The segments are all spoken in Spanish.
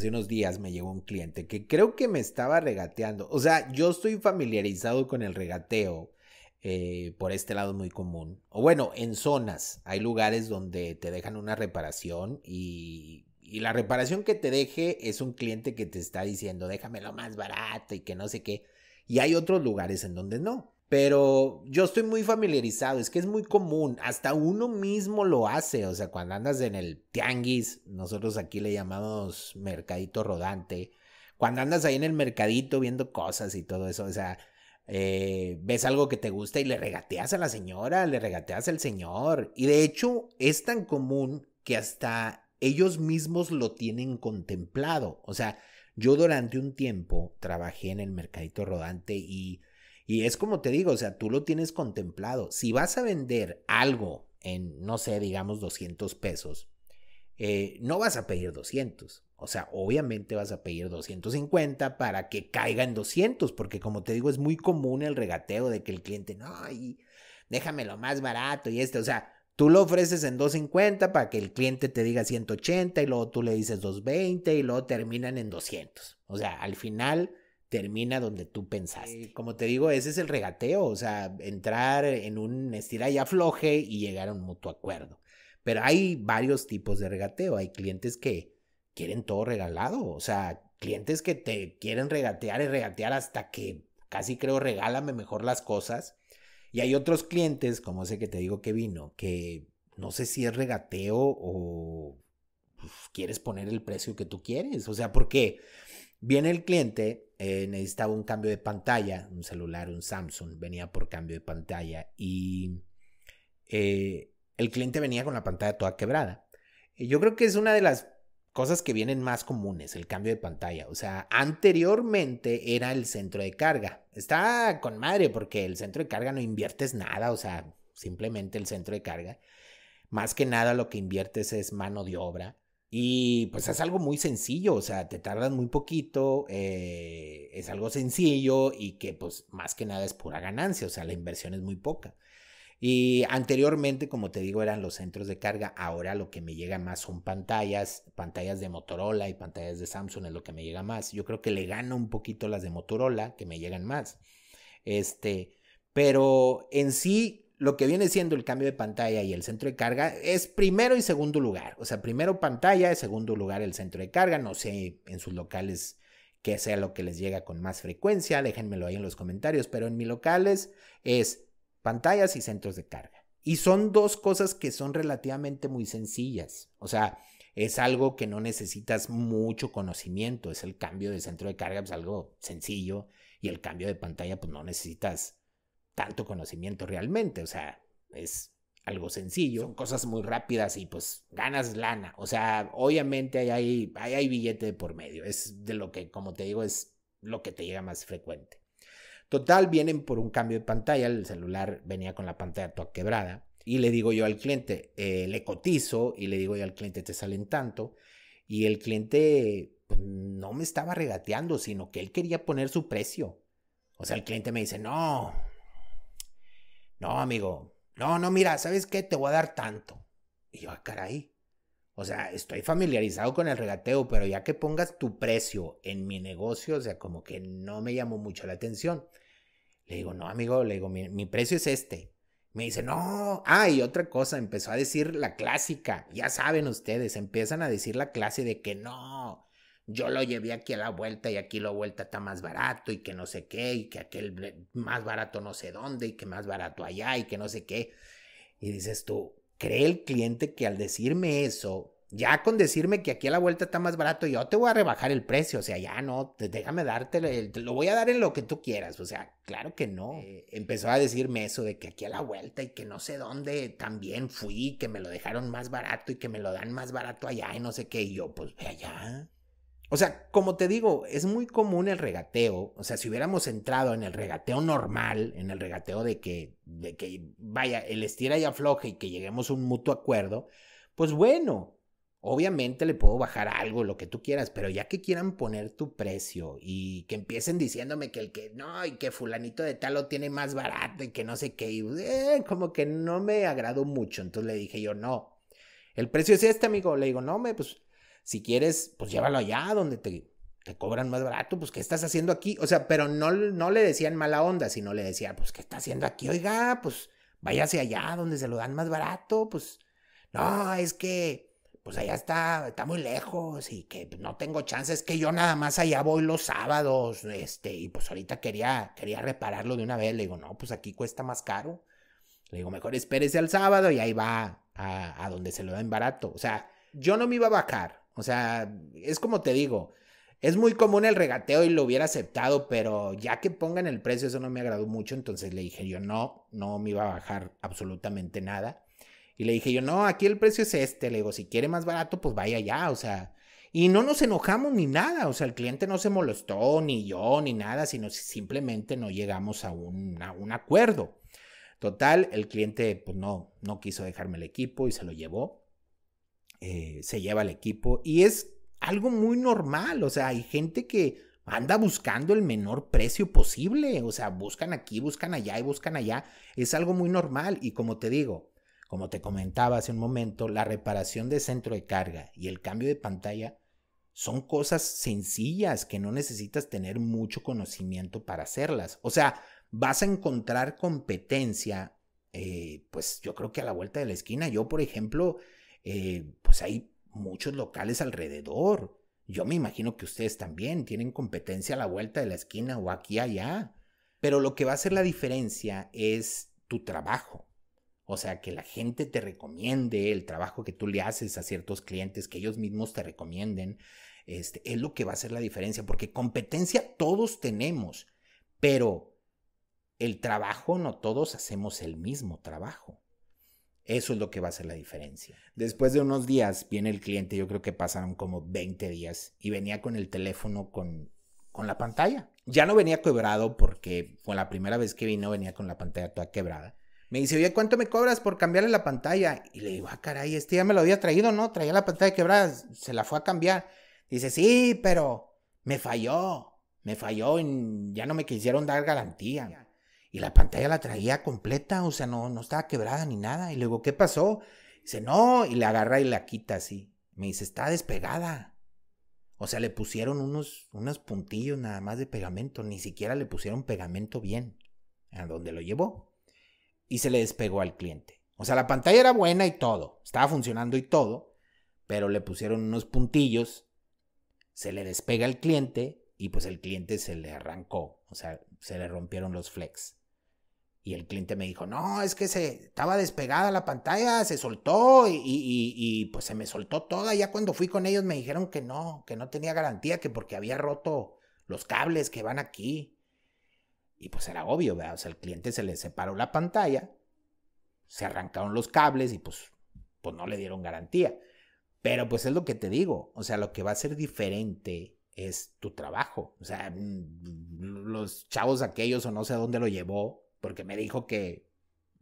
hace unos días me llegó un cliente que creo que me estaba regateando. O sea, yo estoy familiarizado con el regateo. Eh, por este lado muy común. O bueno, en zonas hay lugares donde te dejan una reparación y, y, la reparación que te deje es un cliente que te está diciendo déjamelo más barato y que no sé qué. Y hay otros lugares en donde no. Pero yo estoy muy familiarizado, es que es muy común, hasta uno mismo lo hace, o sea, cuando andas en el tianguis, nosotros aquí le llamamos mercadito rodante, cuando andas ahí en el mercadito viendo cosas y todo eso, o sea, eh, ves algo que te gusta y le regateas a la señora, le regateas al señor, y de hecho es tan común que hasta ellos mismos lo tienen contemplado, o sea, yo durante un tiempo trabajé en el mercadito rodante y y es como te digo, o sea, tú lo tienes contemplado. Si vas a vender algo en, no sé, digamos 200 pesos, eh, no vas a pedir 200. O sea, obviamente vas a pedir 250 para que caiga en 200, porque como te digo, es muy común el regateo de que el cliente, no, y déjamelo más barato y este, o sea, tú lo ofreces en 250 para que el cliente te diga 180 y luego tú le dices 220 y luego terminan en 200. O sea, al final termina donde tú pensaste. como te digo, ese es el regateo, o sea, entrar en un estira y afloje y llegar a un mutuo acuerdo. Pero hay varios tipos de regateo, hay clientes que quieren todo regalado, o sea, clientes que te quieren regatear y regatear hasta que casi creo regálame mejor las cosas. Y hay otros clientes, como ese que te digo que vino, que no sé si es regateo o pues, quieres poner el precio que tú quieres, o sea, porque Viene el cliente, eh, necesitaba un cambio de pantalla, un celular, un Samsung, venía por cambio de pantalla y eh, el cliente venía con la pantalla toda quebrada. Y yo creo que es una de las cosas que vienen más comunes, el cambio de pantalla. O sea, anteriormente era el centro de carga. Está con madre porque el centro de carga no inviertes nada, o sea, simplemente el centro de carga. Más que nada lo que inviertes es mano de obra. Y pues es algo muy sencillo, o sea, te tardas muy poquito, eh, es algo sencillo y que pues más que nada es pura ganancia, o sea, la inversión es muy poca. Y anteriormente, como te digo, eran los centros de carga, ahora lo que me llega más son pantallas, pantallas de Motorola y pantallas de Samsung es lo que me llega más. Yo creo que le gano un poquito las de Motorola, que me llegan más. Este, pero en sí lo que viene siendo el cambio de pantalla y el centro de carga es primero y segundo lugar. O sea, primero pantalla, segundo lugar el centro de carga. No sé en sus locales qué sea lo que les llega con más frecuencia. Déjenmelo ahí en los comentarios. Pero en mis locales es pantallas y centros de carga. Y son dos cosas que son relativamente muy sencillas. O sea, es algo que no necesitas mucho conocimiento. Es el cambio de centro de carga, pues algo sencillo. Y el cambio de pantalla, pues no necesitas tanto conocimiento realmente, o sea, es algo sencillo, son cosas muy rápidas y pues ganas lana, o sea, obviamente hay, hay, billete por medio, es de lo que, como te digo, es lo que te llega más frecuente. Total, vienen por un cambio de pantalla, el celular venía con la pantalla toda quebrada y le digo yo al cliente, eh, le cotizo y le digo yo al cliente, te salen tanto y el cliente pues, no me estaba regateando, sino que él quería poner su precio. O sea, el cliente me dice, no, no, amigo. No, no, mira, ¿sabes qué? Te voy a dar tanto. Y yo, ah, caray. O sea, estoy familiarizado con el regateo, pero ya que pongas tu precio en mi negocio, o sea, como que no me llamó mucho la atención. Le digo, no, amigo, le digo, mi, mi precio es este. Me dice, no. Ah, y otra cosa, empezó a decir la clásica. Ya saben ustedes, empiezan a decir la clase de que no yo lo llevé aquí a la vuelta y aquí la vuelta está más barato y que no sé qué y que aquel más barato no sé dónde y que más barato allá y que no sé qué. Y dices tú, ¿cree el cliente que al decirme eso, ya con decirme que aquí a la vuelta está más barato, yo te voy a rebajar el precio? O sea, ya no, déjame darte, te lo voy a dar en lo que tú quieras. O sea, claro que no. Eh, empezó a decirme eso de que aquí a la vuelta y que no sé dónde también fui, que me lo dejaron más barato y que me lo dan más barato allá y no sé qué. Y yo, pues ve allá. O sea, como te digo, es muy común el regateo. O sea, si hubiéramos entrado en el regateo normal, en el regateo de que, de que vaya, el estira y afloje y que lleguemos a un mutuo acuerdo, pues bueno, obviamente le puedo bajar algo, lo que tú quieras, pero ya que quieran poner tu precio y que empiecen diciéndome que el que no, y que fulanito de tal lo tiene más barato y que no sé qué, eh, como que no me agradó mucho. Entonces le dije yo, no, el precio es este, amigo. Le digo, no, me, pues si quieres, pues llévalo allá donde te, te cobran más barato, pues ¿qué estás haciendo aquí? O sea, pero no, no le decían mala onda, sino le decían, pues ¿qué está haciendo aquí? Oiga, pues váyase allá donde se lo dan más barato, pues no, es que pues allá está, está muy lejos y que no tengo chance, es que yo nada más allá voy los sábados, este, y pues ahorita quería, quería repararlo de una vez, le digo, no, pues aquí cuesta más caro. Le digo, mejor espérese al sábado y ahí va a, a donde se lo dan barato. O sea, yo no me iba a bajar. O sea, es como te digo, es muy común el regateo y lo hubiera aceptado, pero ya que pongan el precio, eso no me agradó mucho. Entonces le dije yo, no, no me iba a bajar absolutamente nada. Y le dije yo, no, aquí el precio es este. Le digo, si quiere más barato, pues vaya allá. O sea, y no nos enojamos ni nada. O sea, el cliente no se molestó, ni yo, ni nada, sino simplemente no llegamos a un, a un acuerdo. Total, el cliente, pues no, no quiso dejarme el equipo y se lo llevó. Eh, se lleva el equipo y es algo muy normal. O sea, hay gente que anda buscando el menor precio posible. O sea, buscan aquí, buscan allá y buscan allá. Es algo muy normal. Y como te digo, como te comentaba hace un momento, la reparación de centro de carga y el cambio de pantalla son cosas sencillas que no necesitas tener mucho conocimiento para hacerlas. O sea, vas a encontrar competencia, eh, pues yo creo que a la vuelta de la esquina. Yo, por ejemplo, eh, pues hay muchos locales alrededor. Yo me imagino que ustedes también tienen competencia a la vuelta de la esquina o aquí allá. Pero lo que va a hacer la diferencia es tu trabajo. O sea, que la gente te recomiende el trabajo que tú le haces a ciertos clientes, que ellos mismos te recomienden, este, es lo que va a hacer la diferencia, porque competencia todos tenemos, pero el trabajo no todos hacemos el mismo trabajo. Eso es lo que va a hacer la diferencia. Después de unos días viene el cliente, yo creo que pasaron como 20 días, y venía con el teléfono con, con la pantalla. Ya no venía quebrado porque fue la primera vez que vino, venía con la pantalla toda quebrada. Me dice, oye, ¿cuánto me cobras por cambiarle la pantalla? Y le digo, ah, caray, este ya me lo había traído, ¿no? Traía la pantalla quebrada, se la fue a cambiar. Dice, sí, pero me falló, me falló y ya no me quisieron dar garantía. Y la pantalla la traía completa, o sea, no, no estaba quebrada ni nada. Y luego, ¿qué pasó? Dice, no, y la agarra y la quita así. Me dice, está despegada. O sea, le pusieron unos, unos puntillos nada más de pegamento, ni siquiera le pusieron pegamento bien a donde lo llevó. Y se le despegó al cliente. O sea, la pantalla era buena y todo, estaba funcionando y todo, pero le pusieron unos puntillos, se le despega al cliente y pues el cliente se le arrancó, o sea, se le rompieron los flex. Y el cliente me dijo, no, es que se estaba despegada la pantalla, se soltó y, pues se me soltó toda. Ya cuando fui con ellos me dijeron que no, que no tenía garantía, que porque había roto los cables que van aquí. Y pues era obvio, ¿verdad? O sea, al cliente se le separó la pantalla, se arrancaron los cables y pues, pues no le dieron garantía. Pero pues es lo que te digo, o sea, lo que va a ser diferente es tu trabajo. O sea, mm, los chavos aquellos o no sé a dónde lo llevó, porque me dijo que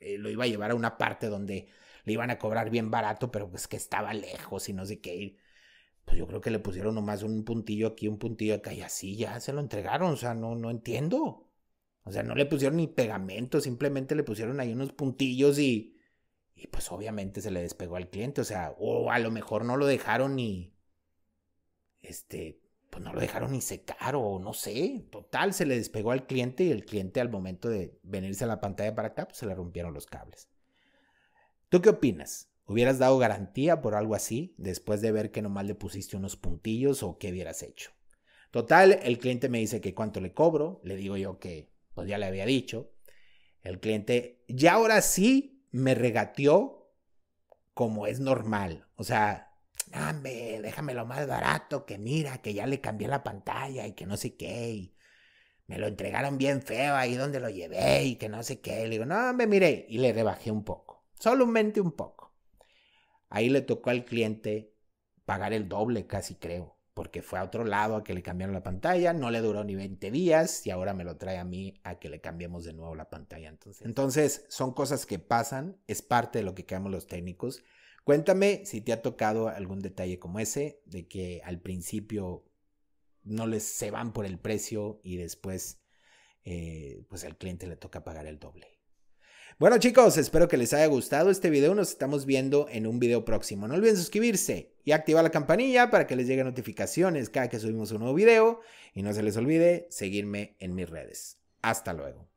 eh, lo iba a llevar a una parte donde le iban a cobrar bien barato, pero pues que estaba lejos y no sé qué. Pues yo creo que le pusieron nomás un puntillo aquí, un puntillo acá y así ya se lo entregaron. O sea, no, no entiendo. O sea, no le pusieron ni pegamento, simplemente le pusieron ahí unos puntillos y, y pues obviamente se le despegó al cliente. O sea, o a lo mejor no lo dejaron ni, este, pues no lo dejaron ni secar o no sé. Total, se le despegó al cliente y el cliente al momento de venirse a la pantalla para acá, pues se le rompieron los cables. ¿Tú qué opinas? ¿Hubieras dado garantía por algo así después de ver que nomás le pusiste unos puntillos o qué hubieras hecho? Total, el cliente me dice que cuánto le cobro, le digo yo que pues ya le había dicho. El cliente ya ahora sí me regateó como es normal. O sea, déjame déjamelo más barato, que mira, que ya le cambié la pantalla y que no sé qué. Y me lo entregaron bien feo ahí donde lo llevé y que no sé qué. Le digo, no, me miré. Y le rebajé un poco, solamente un poco. Ahí le tocó al cliente pagar el doble, casi creo, porque fue a otro lado a que le cambiaron la pantalla, no le duró ni 20 días y ahora me lo trae a mí a que le cambiemos de nuevo la pantalla. Entonces, entonces son cosas que pasan, es parte de lo que queremos los técnicos. Cuéntame si te ha tocado algún detalle como ese, de que al principio no les se van por el precio y después eh, pues al cliente le toca pagar el doble. Bueno chicos, espero que les haya gustado este video. Nos estamos viendo en un video próximo. No olviden suscribirse y activar la campanilla para que les lleguen notificaciones cada que subimos un nuevo video. Y no se les olvide seguirme en mis redes. Hasta luego.